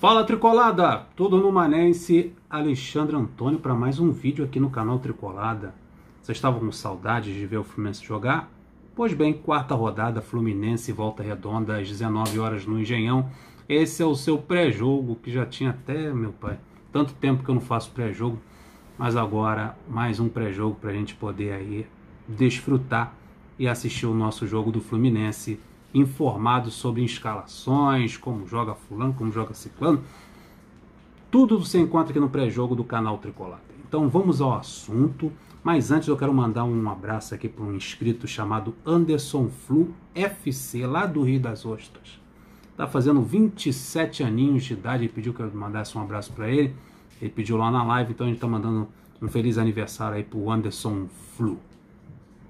Fala Tricolada, tudo no Manense, Alexandre Antônio para mais um vídeo aqui no canal Tricolada. Vocês estavam com saudades de ver o Fluminense jogar? Pois bem, quarta rodada, Fluminense volta redonda às 19 horas no Engenhão. Esse é o seu pré-jogo, que já tinha até, meu pai, tanto tempo que eu não faço pré-jogo, mas agora mais um pré-jogo para a gente poder aí desfrutar e assistir o nosso jogo do Fluminense informado sobre escalações, como joga fulano, como joga ciclano. Tudo você encontra aqui no pré-jogo do canal Tricolata. Então vamos ao assunto. Mas antes eu quero mandar um abraço aqui para um inscrito chamado Anderson Flu FC, lá do Rio das Ostras. Tá fazendo 27 aninhos de idade, ele pediu que eu mandasse um abraço para ele. Ele pediu lá na live, então a gente tá mandando um feliz aniversário aí pro Anderson Flu.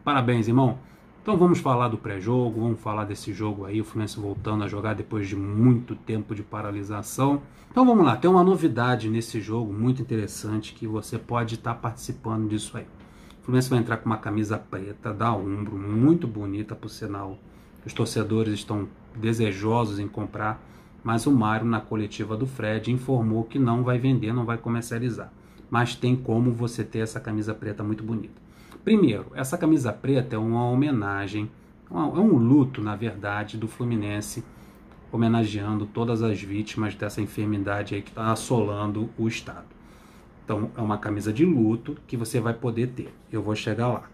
Parabéns, irmão. Então vamos falar do pré-jogo, vamos falar desse jogo aí, o Fluminense voltando a jogar depois de muito tempo de paralisação. Então vamos lá, tem uma novidade nesse jogo muito interessante que você pode estar participando disso aí. O Fluminense vai entrar com uma camisa preta da Umbro, muito bonita por sinal. Os torcedores estão desejosos em comprar, mas o Mário na coletiva do Fred informou que não vai vender, não vai comercializar. Mas tem como você ter essa camisa preta muito bonita. Primeiro, essa camisa preta é uma homenagem, é um luto, na verdade, do Fluminense, homenageando todas as vítimas dessa enfermidade aí que está assolando o Estado. Então, é uma camisa de luto que você vai poder ter. Eu vou chegar lá.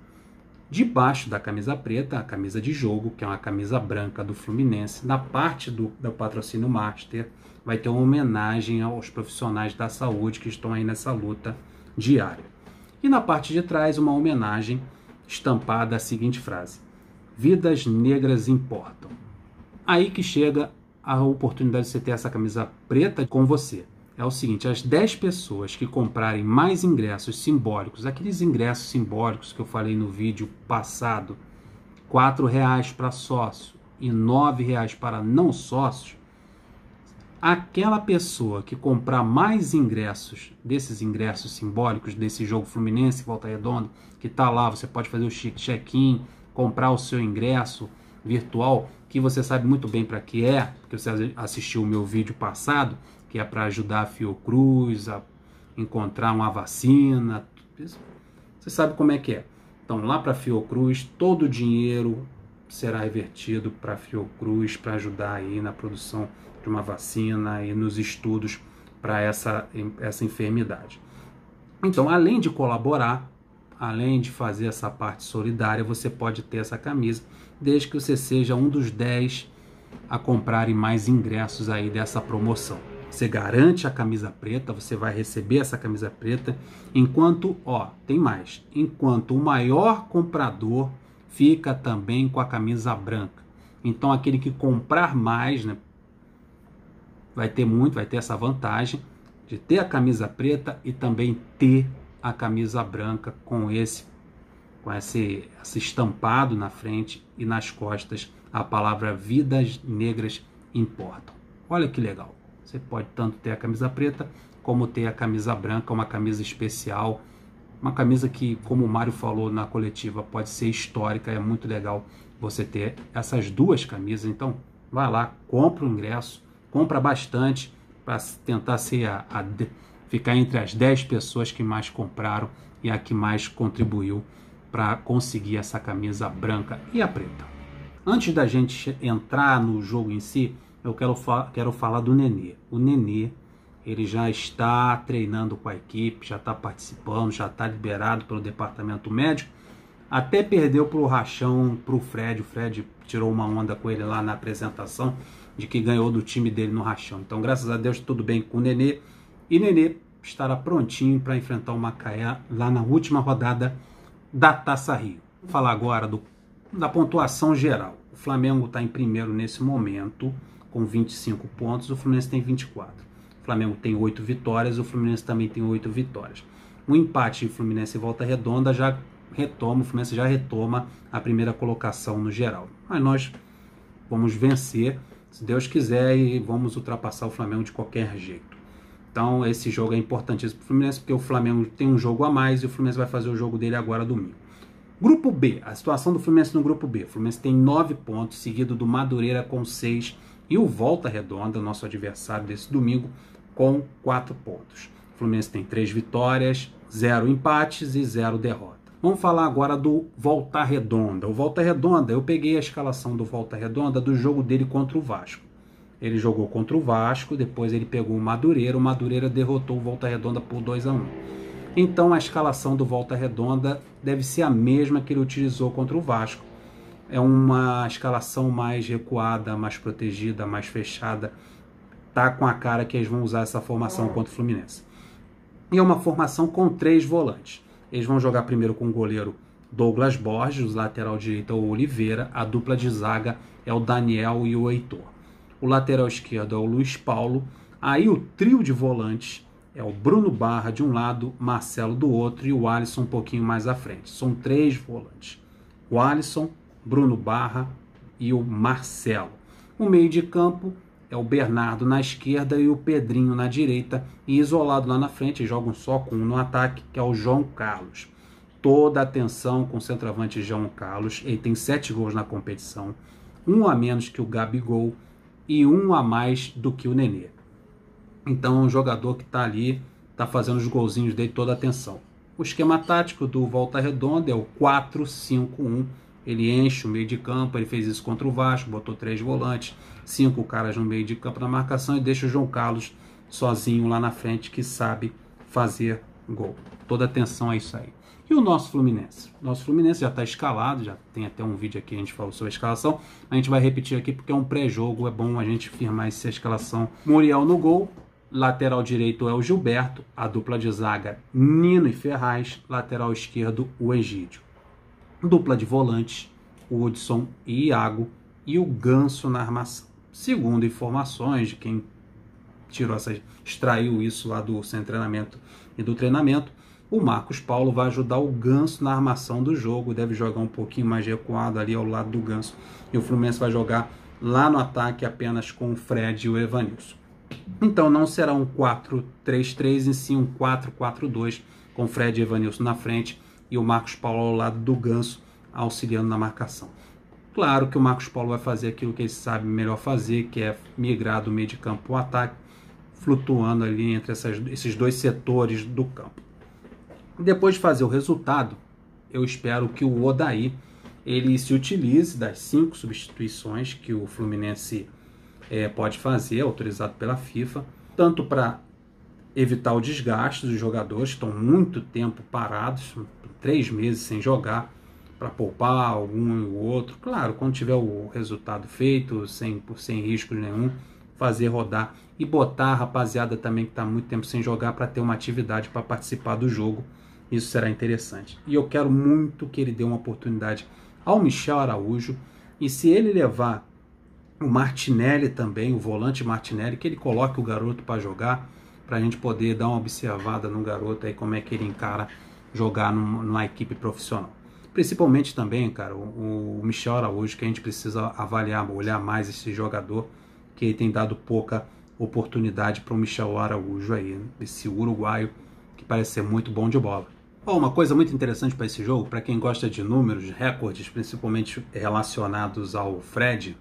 Debaixo da camisa preta, a camisa de jogo, que é uma camisa branca do Fluminense, na parte do, do patrocínio Master, vai ter uma homenagem aos profissionais da saúde que estão aí nessa luta diária. E na parte de trás, uma homenagem estampada a seguinte frase: Vidas negras importam. Aí que chega a oportunidade de você ter essa camisa preta com você. É o seguinte: as 10 pessoas que comprarem mais ingressos simbólicos, aqueles ingressos simbólicos que eu falei no vídeo passado, R$ reais para sócio e R$ reais para não sócios, aquela pessoa que comprar mais ingressos, desses ingressos simbólicos, desse jogo Fluminense Volta Redonda, que está lá, você pode fazer o check-in, comprar o seu ingresso virtual, que você sabe muito bem para que é, porque você assistiu o meu vídeo passado, que é para ajudar a Fiocruz a encontrar uma vacina. Você sabe como é que é. Então, lá para a Fiocruz, todo o dinheiro será revertido para a Fiocruz para ajudar aí na produção uma vacina e nos estudos para essa, essa enfermidade. Então, além de colaborar, além de fazer essa parte solidária, você pode ter essa camisa, desde que você seja um dos 10 a comprarem mais ingressos aí dessa promoção. Você garante a camisa preta, você vai receber essa camisa preta, enquanto, ó, tem mais, enquanto o maior comprador fica também com a camisa branca. Então aquele que comprar mais, né, vai ter muito, vai ter essa vantagem de ter a camisa preta e também ter a camisa branca com esse com esse, esse estampado na frente e nas costas a palavra vidas negras importam. Olha que legal. Você pode tanto ter a camisa preta como ter a camisa branca, uma camisa especial, uma camisa que, como o Mário falou na coletiva, pode ser histórica, é muito legal você ter essas duas camisas. Então, vai lá, compra o ingresso, compra bastante para tentar ser a, a, ficar entre as 10 pessoas que mais compraram e a que mais contribuiu para conseguir essa camisa branca e a preta. Antes da gente entrar no jogo em si, eu quero, fa quero falar do Nenê. O Nenê, ele já está treinando com a equipe, já está participando, já está liberado pelo departamento médico. Até perdeu para o Rachão, para o Fred. O Fred tirou uma onda com ele lá na apresentação de que ganhou do time dele no rachão. Então, graças a Deus, tudo bem com o Nenê. E Nenê estará prontinho para enfrentar o Macaé lá na última rodada da Taça Rio. Vou falar agora do, da pontuação geral. O Flamengo está em primeiro nesse momento, com 25 pontos, o Fluminense tem 24. O Flamengo tem 8 vitórias, o Fluminense também tem 8 vitórias. Um empate em Fluminense e volta redonda já retoma, o Fluminense já retoma a primeira colocação no geral. Mas nós vamos vencer se Deus quiser, e vamos ultrapassar o Flamengo de qualquer jeito. Então, esse jogo é importantíssimo para o Fluminense, porque o Flamengo tem um jogo a mais e o Fluminense vai fazer o jogo dele agora domingo. Grupo B, a situação do Fluminense no grupo B. O Fluminense tem nove pontos, seguido do Madureira com seis E o Volta Redonda, nosso adversário desse domingo, com quatro pontos. O Fluminense tem três vitórias, zero empates e zero derrota. Vamos falar agora do Volta Redonda. O Volta Redonda, eu peguei a escalação do Volta Redonda do jogo dele contra o Vasco. Ele jogou contra o Vasco, depois ele pegou o Madureira, o Madureira derrotou o Volta Redonda por 2 a 1. Então a escalação do Volta Redonda deve ser a mesma que ele utilizou contra o Vasco. É uma escalação mais recuada, mais protegida, mais fechada. Tá com a cara que eles vão usar essa formação contra o Fluminense. E é uma formação com três volantes. Eles vão jogar primeiro com o goleiro Douglas Borges, lateral direito é o Oliveira, a dupla de zaga é o Daniel e o Heitor o lateral esquerdo é o Luiz Paulo, aí o trio de volantes é o Bruno Barra de um lado, Marcelo do outro e o Alisson um pouquinho mais à frente. São três volantes. O Alisson, Bruno Barra e o Marcelo. O meio de campo é o Bernardo na esquerda e o Pedrinho na direita. E isolado lá na frente, jogam só com um no ataque, que é o João Carlos. Toda atenção com o centroavante João Carlos. Ele tem sete gols na competição, um a menos que o Gabigol e um a mais do que o Nenê. Então, um jogador que está ali, está fazendo os golzinhos dele toda atenção. O esquema tático do Volta Redonda é o 4-5-1. Ele enche o meio de campo, ele fez isso contra o Vasco, botou três volantes, cinco caras no meio de campo na marcação e deixa o João Carlos sozinho lá na frente que sabe fazer gol. Toda atenção a isso aí. E o nosso Fluminense? Nosso Fluminense já está escalado, já tem até um vídeo aqui a gente falou sobre a escalação. A gente vai repetir aqui porque é um pré-jogo, é bom a gente firmar essa escalação. Muriel no gol, lateral direito é o Gilberto, a dupla de zaga Nino e Ferraz, lateral esquerdo o Egídio. Dupla de volantes, Hudson e Iago e o Ganso na armação. Segundo informações de quem tirou essa, extraiu isso lá do sem treinamento e do treinamento, o Marcos Paulo vai ajudar o Ganso na armação do jogo, deve jogar um pouquinho mais recuado ali ao lado do Ganso. E o Fluminense vai jogar lá no ataque apenas com o Fred e o Evanilson. Então não será um 4-3-3, em sim um 4-4-2, com Fred e Evanilson na frente e o Marcos Paulo ao lado do Ganso, auxiliando na marcação. Claro que o Marcos Paulo vai fazer aquilo que ele sabe melhor fazer, que é migrar do meio de campo ao ataque, flutuando ali entre essas, esses dois setores do campo. Depois de fazer o resultado, eu espero que o Odaí ele se utilize das cinco substituições que o Fluminense é, pode fazer, autorizado pela FIFA, tanto para evitar o desgaste dos jogadores que estão muito tempo parados, três meses sem jogar, para poupar algum e o outro. Claro, quando tiver o resultado feito, sem, sem risco nenhum, fazer rodar e botar a rapaziada também que está muito tempo sem jogar para ter uma atividade para participar do jogo isso será interessante. E eu quero muito que ele dê uma oportunidade ao Michel Araújo. E se ele levar o Martinelli também, o volante Martinelli, que ele coloque o garoto para jogar, para a gente poder dar uma observada no garoto aí, como é que ele encara jogar numa equipe profissional. Principalmente também, cara, o, o Michel Araújo, que a gente precisa avaliar, olhar mais esse jogador, que tem dado pouca oportunidade para o Michel Araújo aí, esse uruguaio que parece ser muito bom de bola. Oh, uma coisa muito interessante para esse jogo, para quem gosta de números, recordes, principalmente relacionados ao Fred,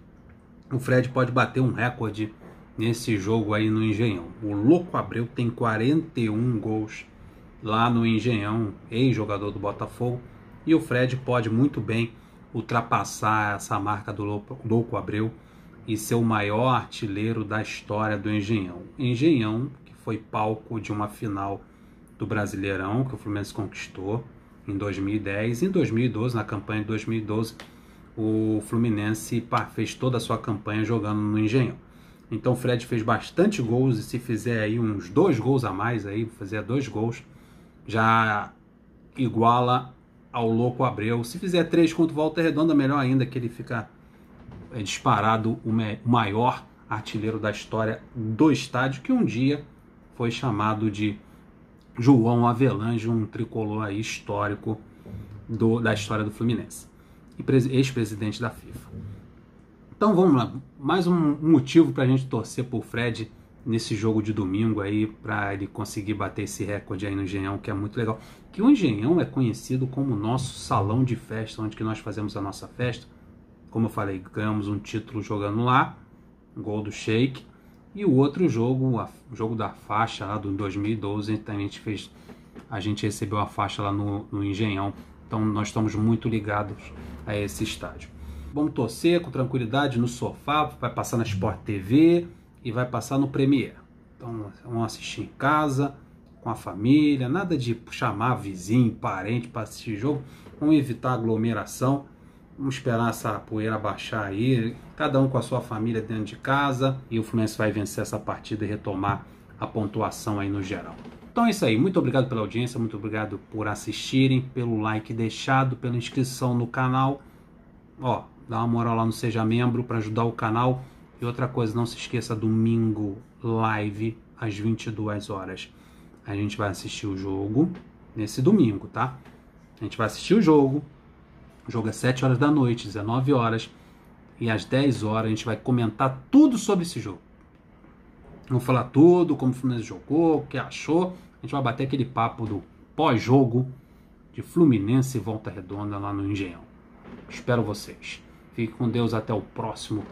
o Fred pode bater um recorde nesse jogo aí no Engenhão. O Louco Abreu tem 41 gols lá no Engenhão, ex-jogador do Botafogo, e o Fred pode muito bem ultrapassar essa marca do Louco Abreu e ser o maior artilheiro da história do Engenhão. Engenhão, que foi palco de uma final do Brasileirão que o Fluminense conquistou em 2010. Em 2012, na campanha de 2012, o Fluminense fez toda a sua campanha jogando no Engenhão. Então o Fred fez bastante gols e se fizer aí uns dois gols a mais aí, fazer dois gols, já iguala ao Louco Abreu. Se fizer três contra o Volta Redonda, melhor ainda que ele fica é, disparado o maior artilheiro da história do estádio, que um dia foi chamado de João Avelange, um tricolor aí histórico do, da história do Fluminense e ex-presidente da FIFA. Então vamos lá, mais um motivo para a gente torcer por Fred nesse jogo de domingo aí para ele conseguir bater esse recorde aí no Engenhão, que é muito legal. Que o Engenhão é conhecido como o nosso salão de festa, onde que nós fazemos a nossa festa. Como eu falei, ganhamos um título jogando lá gol do Sheik. E o outro jogo, o jogo da faixa lá do 2012, a gente fez, a gente recebeu a faixa lá no, no Engenhão. Então nós estamos muito ligados a esse estádio. Vamos torcer com tranquilidade no sofá, vai passar na Sport TV e vai passar no Premiere. Então vamos assistir em casa, com a família, nada de chamar vizinho, parente para assistir jogo. Vamos evitar aglomeração. Vamos esperar essa poeira baixar aí, cada um com a sua família dentro de casa e o Fluminense vai vencer essa partida e retomar a pontuação aí no geral. Então é isso aí, muito obrigado pela audiência, muito obrigado por assistirem, pelo like deixado, pela inscrição no canal. Ó, dá uma moral lá no Seja Membro para ajudar o canal. E outra coisa, não se esqueça, domingo live às 22 horas. A gente vai assistir o jogo nesse domingo, tá? A gente vai assistir o jogo, o jogo é 7 horas da noite, 19 horas. E às 10 horas a gente vai comentar tudo sobre esse jogo. Vamos falar tudo, como o Fluminense jogou, o que achou. A gente vai bater aquele papo do pós-jogo de Fluminense e Volta Redonda lá no Engenhão. Espero vocês. Fique com Deus até o próximo